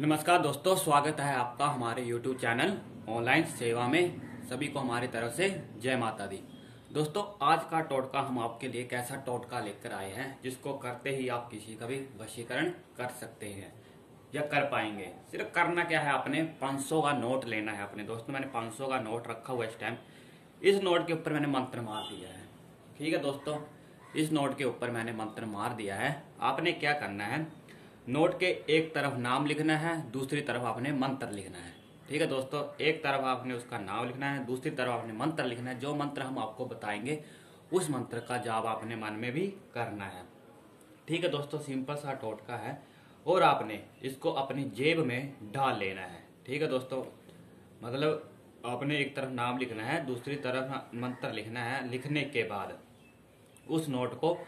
नमस्कार दोस्तों, स्वागत है आपका हमारे YouTube चैनल ऑनलाइन सेवा में, सभी को हमारी तरफ़ से जय माता दी। दोस्तों, आज का टोटका हम आपके लिए कैसा टोटका लेकर आए हैं, जिसको करते ही आप किसी का भी वशीकरण कर सकते हैं, या कर पाएँगे। सिर्फ़ करना क्या है, आपने 500 का नोट लेना है अपने दोस्तों, मैंने 500 का नोट रखा हुआ इस टाइम इस नोट के ऊपर मैंने मंत्र मार दिया है। ठीक है दोस्तों, इस नोट के ऊपर मैंने मंत्र मार दिया है। आपने क्या करना है नोट के एक तरफ़ नाम लिखना है, दूसरी तरफ़ आपने मंत्र लिखना है। ठीक है दोस्तों? एक तरफ़ आपने उसका नाम लिखना है, दूसरी तरफ़ आपने मंत्र लिखना है। जो मंत्र हम आपको बताएँगे, उस मंत्र का जाप आपने मन में भी करना है। ठीक है दोस्तों? सिंपल सा टोटका है और आपने इसको अपनी जेब में डाल लेना है। ठीक है दोस्तों? मतलब आपने एक तरफ़ नाम लिखना है, दूसरी तरफ़ मंत्र लिखना है। लिखने के बाद उस नोट को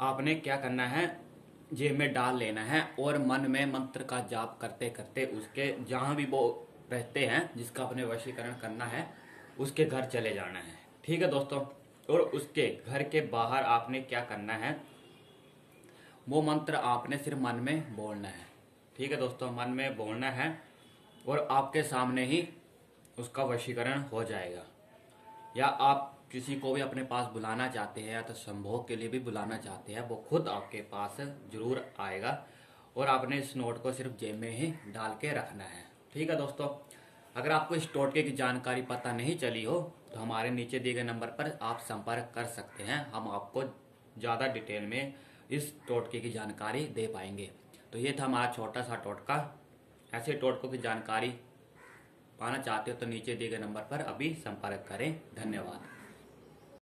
आपने क्या करना है जेब में डाल लेना है और मन में मंत्र का जाप करते करते उसके जहाँ भी वो रहते हैं, जिसका अपने वशीकरण करना है, उसके घर चले जाना है। ठीक है दोस्तों? और उसके घर के बाहर आपने क्या करना है? वो मंत्र आपने सिर्फ़ मन में बोलना है। ठीक है दोस्तों? मन में बोलना है और आपके सामने ही उसका वशीकरण हो जाएगा। या आप किसी को भी अपने पास बुलाना चाहते हैं या तो संभोग के लिए भी बुलाना चाहते हैं, वो खुद आपके पास ज़रूर आएगा और आपने इस नोट को सिर्फ़ जेब में ही डाल के रखना है। ठीक है दोस्तों, अगर आपको इस टोटके की जानकारी पता नहीं चली हो तो हमारे नीचे दिए गए नंबर पर आप संपर्क कर सकते हैं। हम आपको ज़्यादा डिटेल में इस टोटके की जानकारी दे पाएँगे। तो ये था हमारा छोटा सा टोटका ऐसे टोटकों की जानकारी पाना चाहते हो तो नीचे दिए गए नंबर पर अभी संपर्क करें। धन्यवाद।